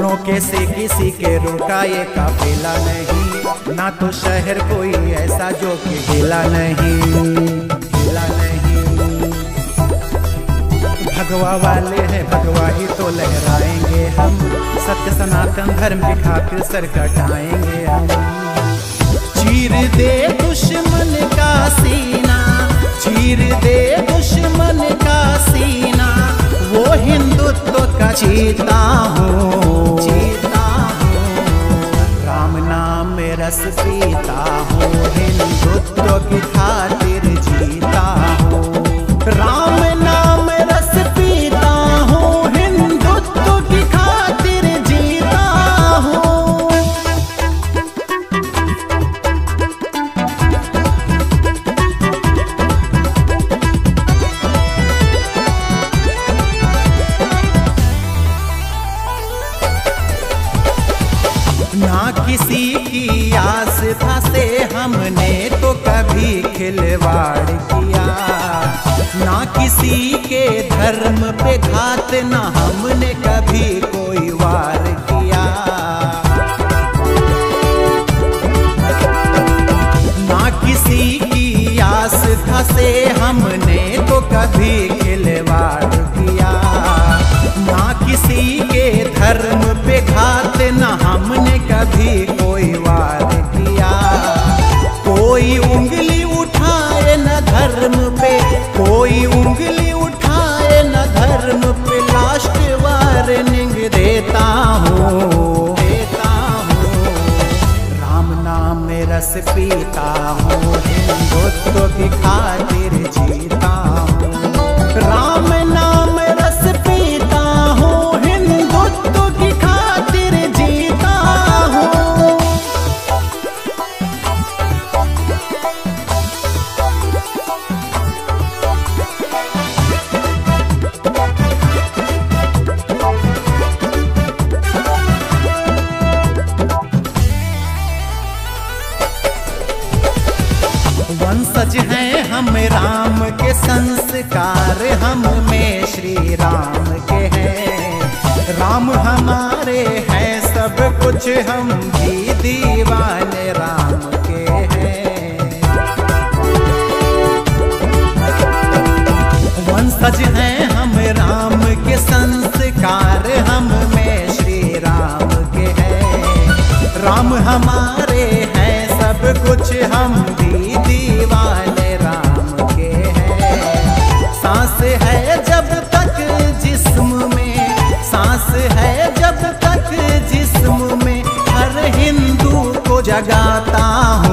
रोके से किसी के रोका ये काफिला नहीं। ना तो शहर कोई ऐसा जो कि हिला नहीं। हिला नहीं। भगवा वाले हैं, भगवा ही तो लहराएँगे हम। सत्य सनातन धर्म की खातिर सर कटाएँगे हम। चीर दे दुश्मन का सीना, चीर दे दुश्मन का सीना। वो हिंदुत्व का चीता हूँ। रस पीता हूँ। हिंदुत्व की खातिर ना किसी की आस था से हमने तो कभी खिलवाड़ किया। ना किसी के धर्म पे घात, ना हमने कभी कोई वार किया। ना किसी की आस था से हमने तो कभी खिलवाड़ कभी कोई वार किया। कोई उंगली उठाए न धर्म पे, कोई उंगली उठाए न धर्म पे लास्ट वार्निंग देता हूँ देता हूँ। राम नाम में रस पीता हूँ, हिंदुत्व की खातिर जीता हूँ। राम के संस्कार हम में श्री राम के हैं। राम हमारे हैं, सब कुछ हम भी दीवाने राम के हैं। वंशज हैं हम राम के संस्कार हम में श्री राम के हैं। राम हमारे हैं, सब कुछ हम भी सांस है जब तक जिस्म में हर हिंदू को जगाता हूँ।